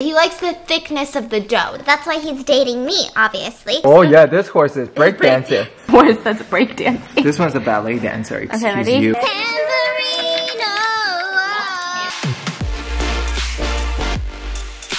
He likes the thickness of the dough. That's why he's dating me, obviously. Oh yeah, this horse is breakdancing. Horse that's breakdancing. this one's a ballet dancer. Excuse ready? you. Tambourino.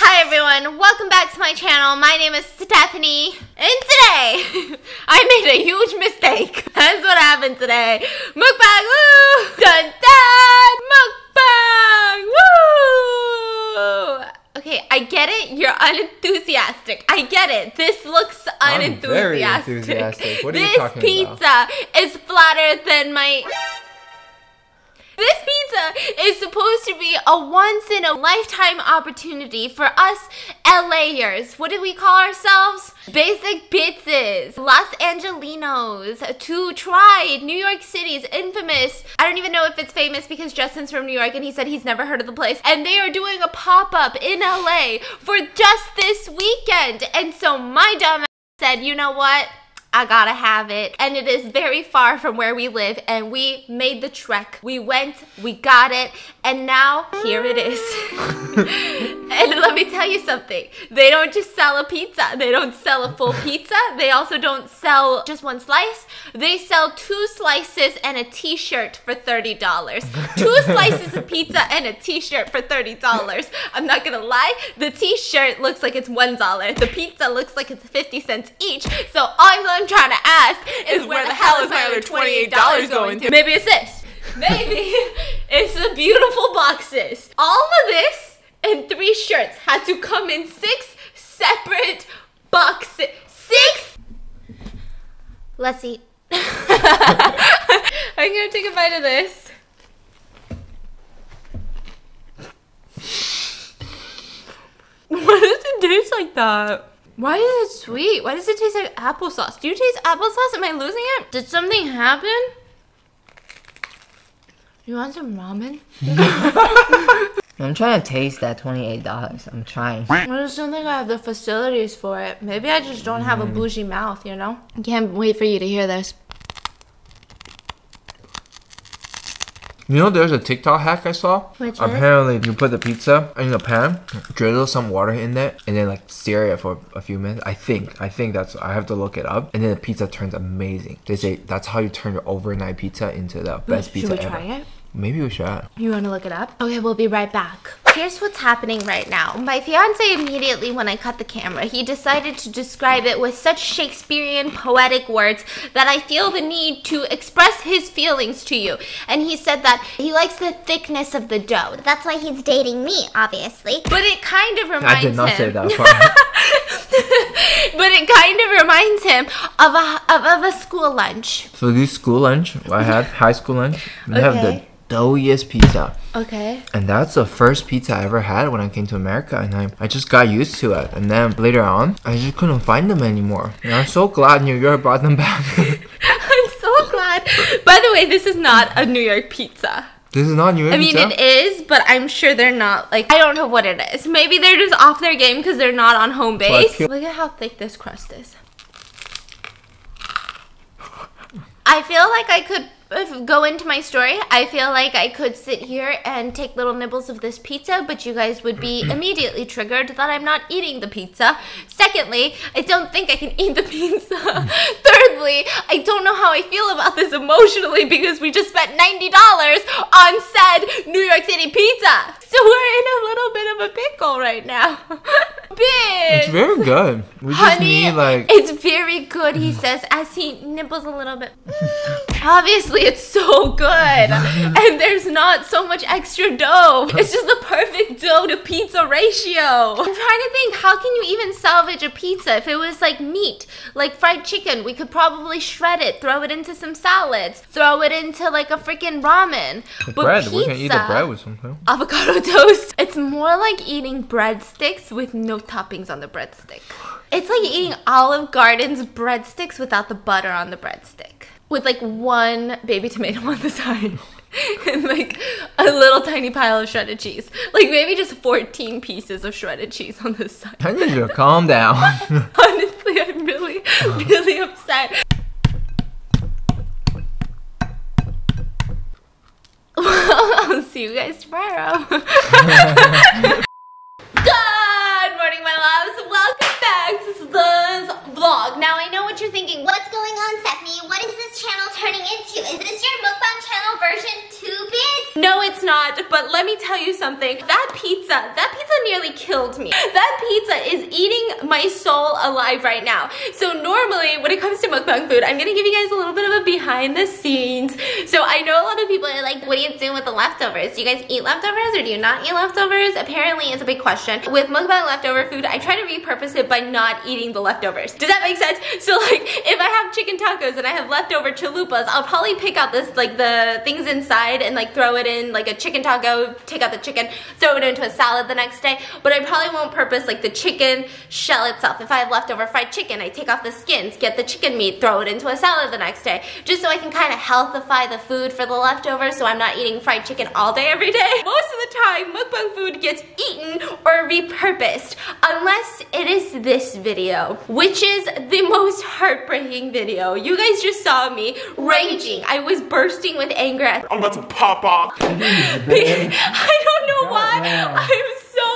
Hi everyone, welcome back to my channel. My name is Stephanie, and today I made a huge mistake. That's what happened today. Mukbang, woo! Dun dun! Mukbang, woo! Okay, I get it. You're unenthusiastic. I get it. This looks unenthusiastic. I'm very enthusiastic. What are you talking about? this pizza is flatter than my. This pizza is supposed to be a once in a lifetime opportunity for us LAers. What do we call ourselves? Basic Pizzas, Los Angelinos, to try New York City's infamous. I don't even know if it's famous because Justin's from New York and he said he's never heard of the place. And they are doing a pop up in LA for just this weekend. And so my dumb said, you know what? I gotta have it. And it is very far from where we live. And we made the trek. We went, we got it, and now here it is. and let me tell you something. They don't just sell a pizza. They don't sell a full pizza. They also don't sell just one slice. They sell two slices and a t-shirt for $30. two slices of pizza and a t-shirt for $30. I'm not gonna lie, the t-shirt looks like it's $1. The pizza looks like it's 50 cents each. So all I'm trying to ask is where, the hell is my other $28 going to? Maybe it's this. Maybe it's the beautiful boxes. All of this and three shirts had to come in six separate boxes. Six? Let's eat. I'm gonna take a bite of this. Why does it taste like that? Why is it sweet? Why does it taste like applesauce? Do you taste applesauce? Am I losing it? Did something happen? You want some ramen? I'm trying to taste that $28. I'm trying. I just don't think I have the facilities for it. Maybe I just don't have a mm. bougie mouth, you know? I can't wait for you to hear this. You know, there's a TikTok hack I saw. Which is? Apparently, you put the pizza in a pan, drizzle some water in it, and then like stir it for a few minutes. I think, I think that's. I have to look it up, and then the pizza turns amazing. They say that's how you turn your overnight pizza into the best Should pizza we ever. try it? Maybe we should. You want to look it up? Okay, we'll be right back. Here's what's happening right now. My fiance immediately, when I cut the camera, he decided to describe it with such Shakespearean poetic words that I feel the need to express his feelings to you. And he said that he likes the thickness of the dough. That's why he's dating me, obviously. But it kind of reminds him. I did not him. say that part. but it kind of reminds him of a of, of a school lunch. so this school lunch I had, high school lunch, they have the Okay. Doughiest pizza. Okay. And that's the first pizza I ever had when I came to America, and I, I just got used to it. And then later on, I just couldn't find them anymore. And I'm so glad New York brought them back. I'm so glad. By the way, this is not a New York pizza. this is not New York I mean, pizza. it is, but I'm sure they're not. Like, I don't know what it is. Maybe they're just off their game because they're not on home base. Look at how thick this crust is. I feel like I could go into my story. I feel like I could sit here and take little nibbles of this pizza, but you guys would be immediately triggered that I'm not eating the pizza. Secondly, I don't think I can eat the pizza. Thirdly, I don't know how I feel about this emotionally because we just spent $90 on said New York City pizza. So we're in a little bit of a pickle right now. it's very good. We just Honey, need like it's very good, he says, as he nibbles a little bit. Obviously, it's so good. and there's not so much extra dough. It's just the perfect dough to pizza ratio. I'm trying to think, how can you even salvage a pizza? If it was like meat, like fried chicken, we could probably shred it, throw it into some salads, throw it into like a freaking ramen. the but bread. Pizza, We can eat the bread with something. avocado toast. It's more like eating breadsticks with no toppings on the breadstick. It's like eating Olive Garden's breadsticks without the butter on the breadstick. With like one baby tomato on the side. And like a little tiny pile of shredded cheese. Like maybe just 14 pieces of shredded cheese on the side. I need you to calm down. Honestly, I'm really, really upset. I'll see you guys tomorrow. into. Is this your mukbang channel version 2? No, it's not, but let me tell you something. That pizza, that pizza nearly killed me. That pizza is eating my soul alive right now. So normally, when it comes to mukbang food, I'm gonna give you guys a little bit of a behind the scenes. So I know a lot of people are like, what do you do with the leftovers? Do you guys eat leftovers or do you not eat leftovers? Apparently, it's a big question. With mukbang leftover food, I try to repurpose it by not eating the leftovers. Does that make sense? So like, if I have chicken tacos and I have leftover chalupas, I'll probably pick out this, like the things inside and like throw it in like a chicken taco, take out the chicken, throw it into a salad the next day. But I probably won't purpose like the chicken shell itself. If I have leftover fried chicken, I take off the skins, get the chicken meat, throw it into a salad the next day, just so I can kind of healthify the food for the leftovers so I'm not eating fried chicken all day every day. Most of the time, mukbang food gets eaten or repurposed, unless it is this video, which is the most heartbreaking video. You guys just saw me raging. I was bursting with anger at I'm about to pop off. I don't know why. I'm so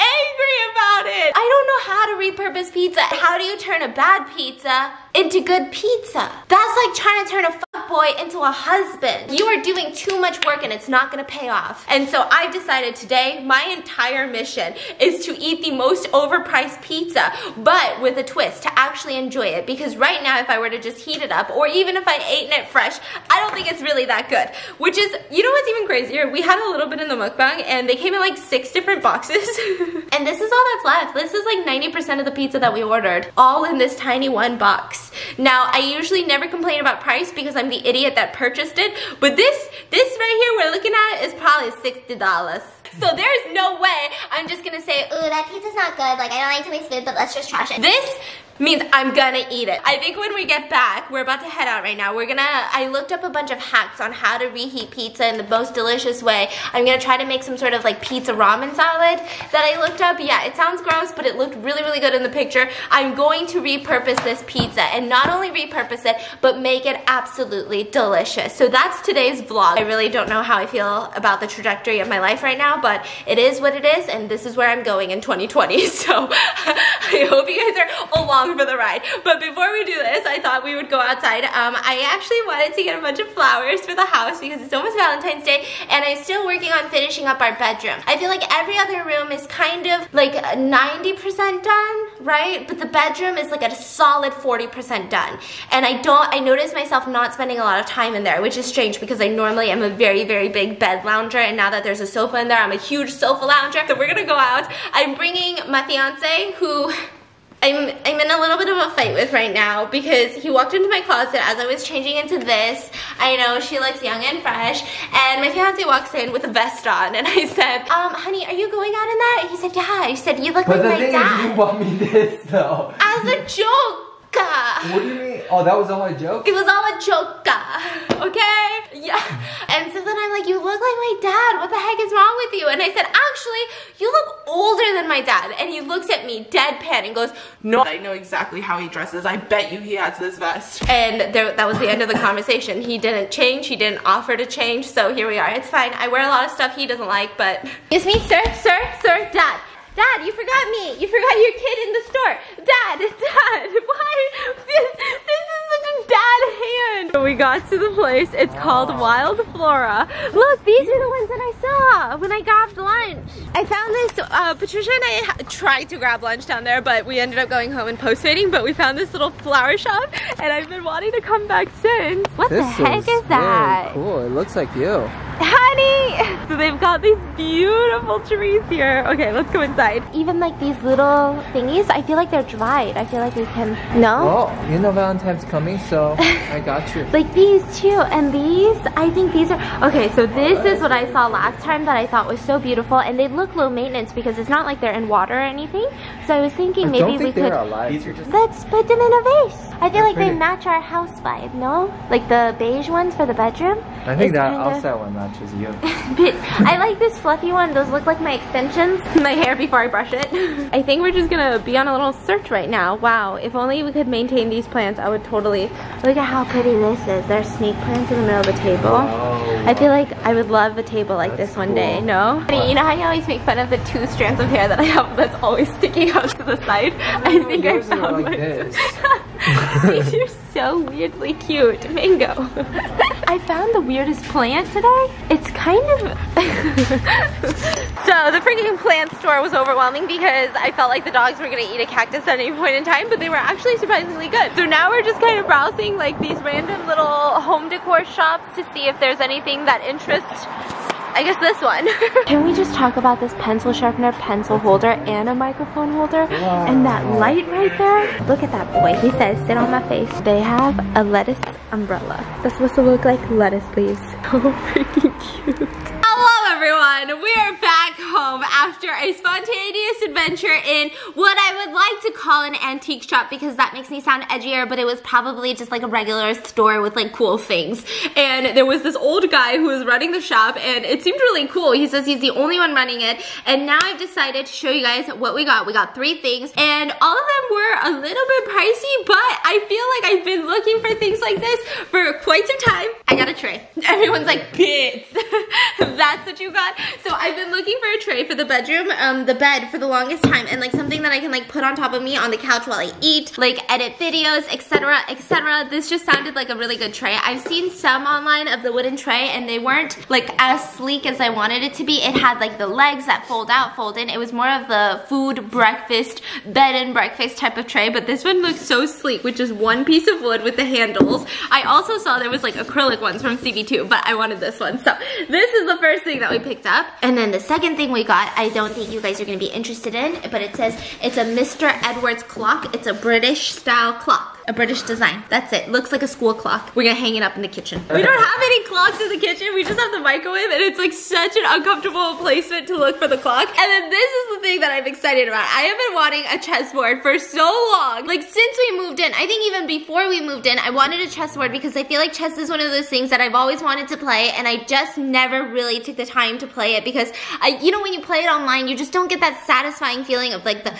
angry about it. I don't know how to repurpose pizza. How do you turn a bad pizza into good pizza? That's like trying to turn a fuckboy into a husband. You are doing too much work and it's not gonna pay off. And so I've decided today, my entire mission is to eat the most overpriced pizza, but with a twist, to actually enjoy it. Because right now, if I were to just heat it up, or even if I ate it fresh, I don't think it's really that good. Which is, you know what's even crazier? We had a little bit in the mukbang and they came in like six different boxes. and this is all that's left. This is like 90% of the pizza that we ordered, all in this tiny one box. Now, I usually never complain about price because I'm the idiot that purchased it, but this, this right here we're looking at is probably $60. So there's no way I'm just gonna say, Ooh, that pizza's not good. Like, I don't like to waste food, but let's just trash it. this means I'm gonna eat it. I think when we get back, we're about to head out right now. We're gonna, I looked up a bunch of hacks on how to reheat pizza in the most delicious way. I'm gonna try to make some sort of like pizza ramen salad that I looked up. Yeah, it sounds gross, but it looked really, really good in the picture. I'm going to repurpose this pizza and not only repurpose it, but make it absolutely delicious. So that's today's vlog. I really don't know how I feel about the trajectory of my life right now, but it is what it is, and this is where I'm going in 2020. So I hope you guys are along for the ride. But before we do this, I thought we would go outside. Um, I actually wanted to get a bunch of flowers for the house because it's almost Valentine's Day, and I'm still working on finishing up our bedroom. I feel like every other room is kind of like 90% done, right? But the bedroom is like a solid 40% done. And I don't, I notice myself not spending a lot of time in there, which is strange because I normally am a very, very big bed lounger, and now that there's a sofa in there, I'm a huge sofa lounger. So we're gonna go out. I'm bringing my fiance, who I'm, I'm in a little bit of a fight with right now because he walked into my closet as I was changing into this. I know she looks young and fresh. And my fiance walks in with a vest on and I said, um, honey, are you going out in that? He said, yeah. I said, you look But like the my thing is, dad. you bought me this though. As a joke. What do you mean? Oh, that was all a joke? It was all a joke, okay? Yeah. And so then I'm like, you look like my dad. What the heck is wrong with you? And I said, actually, you look older than my dad. And he looks at me deadpan and goes, no. I know exactly how he dresses. I bet you he has this vest. And there, that was the end of the conversation. He didn't change. He didn't offer to change. So here we are. It's fine. I wear a lot of stuff he doesn't like, but. Excuse me, sir, sir, sir, dad. Dad, you forgot me. You forgot your kid in the store. Dad, dad, why? This, this is such a dad hand. We got to the place. It's called Wild Flora. Look, these are the ones that I saw when I grabbed lunch. I found this, uh, Patricia and I tried to grab lunch down there, but we ended up going home and post-fading, but we found this little flower shop, and I've been wanting to come back since. What the heck is, that? cool. It looks like you. Honey! So they've got these beautiful trees here. Okay, let's go inside. Even like these little thingies, I feel like they're dried. I feel like we can, no? Well, you know Valentine's coming, so I got you. Like these too, and these, I think these are, okay, so this is what I saw last time that I thought was so beautiful, and they look low maintenance because it's not like they're in water or anything. So I was thinking I maybe don't we think could, they're alive. These are just let's put them in a vase. I feel like they match our house vibe, no? Like the beige ones for the bedroom. I think that kinda- outside one matches you. But I like this fluffy one. Those look like my extensions. My hair before I brush it. I think we're just gonna be on a little search right now. Wow, if only we could maintain these plants, I would totally. Look at how pretty this is. There's snake plants in the middle of the table. Oh. I feel like I would love a table like this one day, cool. no? Honey, you know how you always make fun of the two strands of hair that I have that's always sticking out to the side. I think I found like this. So weirdly cute. Mango. I found the weirdest plant today. It's kind of... so the freaking plant store was overwhelming because I felt like the dogs were gonna eat a cactus at any point in time, but they were actually surprisingly good. So now we're just kind of browsing like these random little home decor shops to see if there's anything that interests I guess this one. Can we just talk about this pencil sharpener, pencil holder, and a microphone holder? And that light right there? Look at that boy. He says, sit on my face. They have a lettuce umbrella. That's supposed to look like lettuce leaves. So oh, freaking cute. Hello everyone, we are back home after a spontaneous adventure in what I would like to call an antique shop because that makes me sound edgier, but it was probably just like a regular store with like cool things. And there was this old guy who was running the shop and it seemed really cool. He says he's the only one running it. And now I've decided to show you guys what we got. We got three things and all of them were a little bit pricey, but I feel like I've been looking for things like this for quite some time. I got a tray. Everyone's like, bits. That's what you got. So I've been looking for a tray for the bedroom, um, the bed for the longest time, and like something that I can like put on top of me on the couch while I eat, like edit videos, etc., etc. This just sounded like a really good tray. I've seen some online of the wooden tray, and they weren't like as sleek as I wanted it to be. It had like the legs that fold out, fold in. It was more of the food, breakfast, bed and breakfast type of tray, but this one looks so sleek, which is one piece of wood with the handles. I also saw there was like acrylic ones from CB2, but I wanted this one. So this is the first thing that we picked up. And then the second thing we got, I don't think you guys are gonna be interested in, but it says it's a Mr. Edwards clock. It's a British style clock. A British design. That's it. Looks like a school clock. We're gonna hang it up in the kitchen. We don't have any clocks in the kitchen. We just have the microwave and it's like such an uncomfortable placement to look for the clock. And then this is the thing that I'm excited about. I have been wanting a chessboard for so long. Like since we moved in, I think even before we moved in, I wanted a chessboard because I feel like chess is one of those things that I've always wanted to play and I just never really took the time to play it because I, you know, when you play it online, you just don't get that satisfying feeling of like the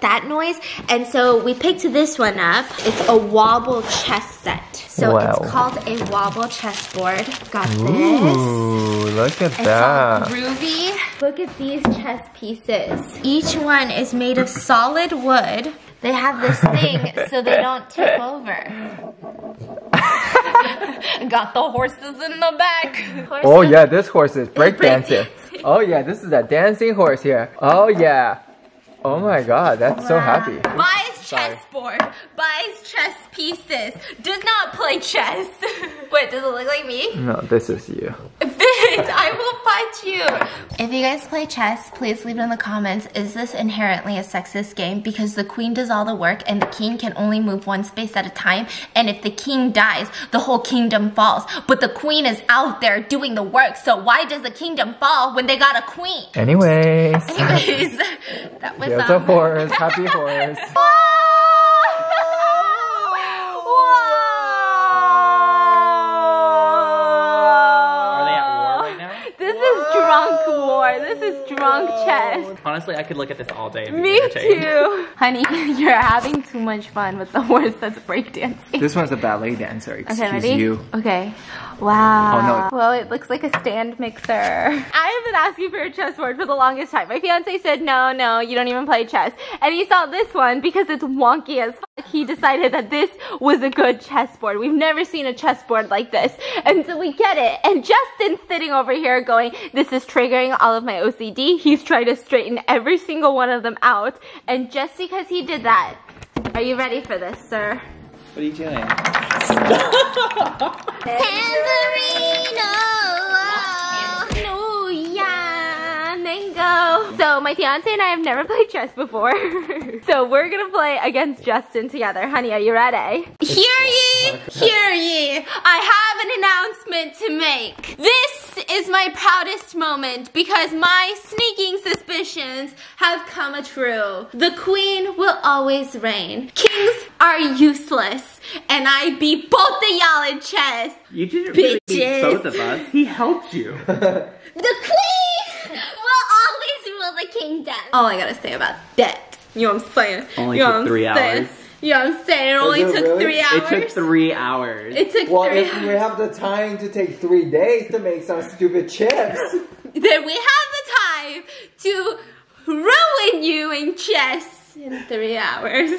that noise. And so we picked this one up. It's a wobble chess set. So Wow. it's called a wobble chessboard. Got this. Ooh, look at It's that. groovy. Look at these chess pieces. Each one is made of solid wood. They have this thing so they don't tip over. Got the horses in the back. Oh yeah, this horse is breakdancing. breakdancing. Oh yeah, this is a dancing horse here. Oh yeah. Oh my god, that's so happy. Buys chessboard, buys chess pieces, does not play chess. Wait, does it look like me? No, this is you. Vince, I will punch you. If you guys play chess, please leave it in the comments. Is this inherently a sexist game? Because the queen does all the work and the king can only move one space at a time. And if the king dies, the whole kingdom falls. But the queen is out there doing the work. So why does the kingdom fall when they got a queen? Anyways, Anyways, that was here's a um, horse. Happy horse. This is drunk chess. Honestly, I could look at this all day and be Me entertained. too. Honey, you're having too much fun with the horse that's breakdancing. This one's a ballet dancer. Excuse Okay, ready? you. Okay. Wow. Oh, Well, it looks like a stand mixer. I have been asking for a chessboard for the longest time. My fiance said, no, no, you don't even play chess. And he saw this one because it's wonky as fuck. He decided that this was a good chessboard. We've never seen a chessboard like this. And so we get it. And Justin's sitting over here going, this is triggering all of my OCD. He's trying to straighten every single one of them out. And just because he did that, are you ready for this, sir? What are you doing? Tamburino. mango. So my fiance and I have never played chess before. so we're gonna play against Justin together. Honey, are you ready? Hear ye, hear ye. I have an announcement to make. This is my proudest moment because my sneaking suspicions have come true. The queen will always reign. Kings are useless, and I beat both of y'all in chess. You didn't really beat both of us. He helped you. The queen will always rule the kingdom. All I gotta say about that. You know what I'm saying? Only you know took three saying? hours. You know what I'm saying? It only it took really? three It hours. took three hours. It took Well, three if hours. we have the time to take three days to make some stupid chips. then we have the time to ruin you in chess in three hours.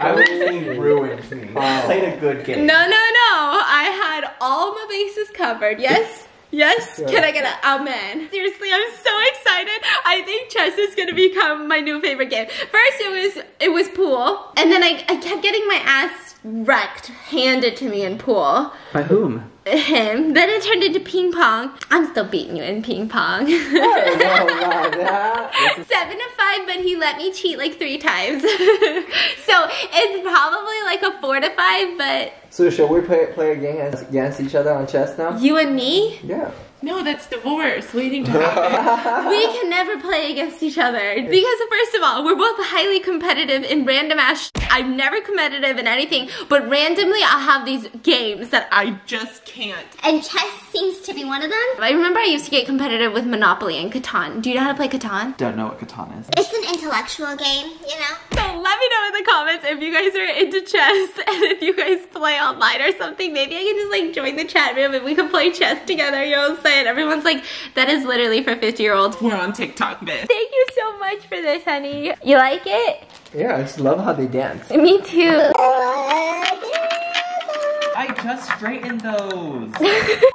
I would say ruined me. Played a good game. No, no, no. I had all my bases covered. Yes? Yes? Can I get oh, an amen? Seriously, I'm so excited. I think chess is gonna become my new favorite game. First it was it was pool, and then I, I kept getting my ass wrecked, handed to me in pool. By whom? Him. Then it turned into ping pong. I'm still beating you in ping pong. Oh, Seven to five, but he let me cheat like three times. so it's probably like a four to five, but So shall we play play a game against, against each other on chess now? you and me, Yeah. No, that's divorce waiting to happen. we can never play against each other. Because first of all, we're both highly competitive in random ass sh- I'm never competitive in anything, but randomly I'll have these games that I I just can't. And chess seems to be one of them. I remember I used to get competitive with Monopoly and Catan. Do you know how to play Catan? Don't know what Catan is. It's an intellectual game, you know. So let me know in the comments if you guys are into chess and if you guys play online or something. Maybe I can just like join the chat room and we can play chess together. You know what I'm saying? Everyone's like, that is literally for 50 year olds. We're on TikTok, bitch. Thank you so much for this, honey. You like it? Yeah, I just love how they dance. Me too. I just straightened those.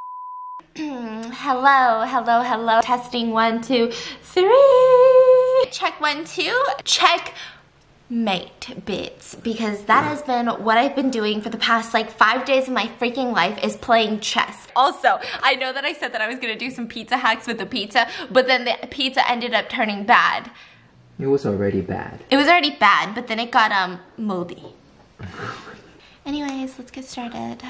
hello, hello, hello. Testing one, two, three. Check one, two. Check mate bits because that has been what I've been doing for the past like five days of my freaking life is playing chess. Also, I know that I said that I was gonna do some pizza hacks with the pizza, but then the pizza ended up turning bad. It was already bad. It was already bad, but then it got um moldy. Anyways, let's get started.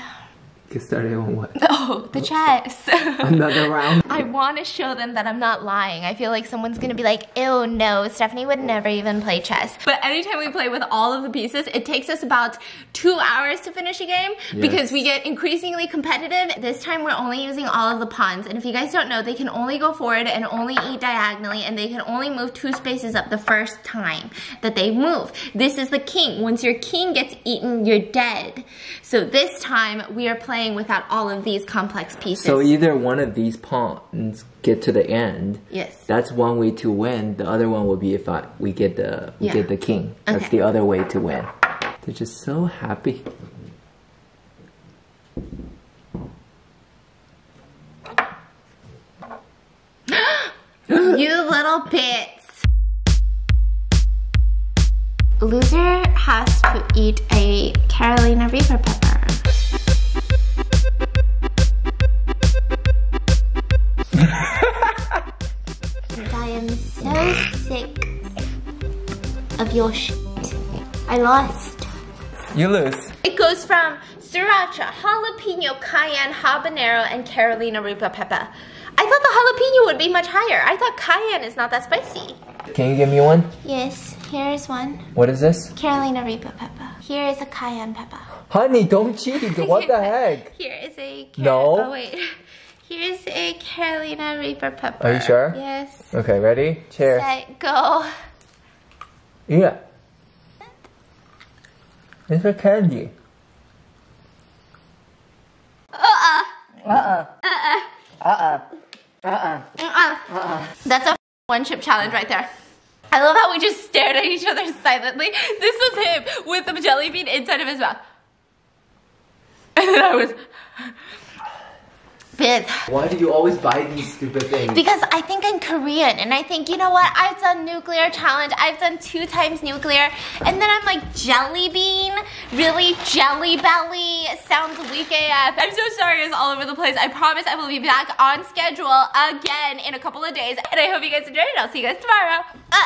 Get started on what? Oh, the chess. Another round. I want to show them that I'm not lying. I feel like someone's gonna be like, ew, no, Stephanie would never even play chess. But anytime we play with all of the pieces, it takes us about two hours to finish a game because we get increasingly competitive. This time we're only using all of the pawns. And if you guys don't know, they can only go forward and only eat diagonally and they can only move two spaces up the first time that they move. This is the king. Once your king gets eaten, you're dead. So this time we are playing without all of these complex pieces. So either one of these pawns get to the end. Yes. That's one way to win. The other one would be if I, we get the we Yeah. get the king. That's Okay. the other way to win. They're just so happy. You little bits. Loser has to eat a Carolina Reaper pepper. Of your shit. I lost. You lose. It goes from sriracha, jalapeno, cayenne, habanero, and Carolina Reaper pepper. I thought the jalapeno would be much higher. I thought cayenne is not that spicy. Can you give me one? Yes, here is one. What is this? Carolina Reaper pepper. Here is a cayenne pepper. Honey, don't cheat. What the heck? Here is a Car- No. Oh wait. Here's a Carolina Reaper pepper. Are you sure? Yes. Okay, ready? Cheers. Set, go. Yeah. It's a candy. Uh-uh. Uh-uh. uh-uh. uh-uh. Uh-uh. Uh-uh. Uh-uh. Uh-uh. That's a one chip challenge right there. I love how we just stared at each other silently. This was him with the jelly bean inside of his mouth. And then I was Why do you always buy these stupid things? Because I think I'm Korean and I think, you know what, I've done nuclear challenge, I've done two times nuclear, and then I'm like jelly bean, really jelly belly, sounds weak AF. I'm so sorry it's all over the place. I promise I will be back on schedule again in a couple of days and I hope you guys enjoyed it. I'll see you guys tomorrow. Uh.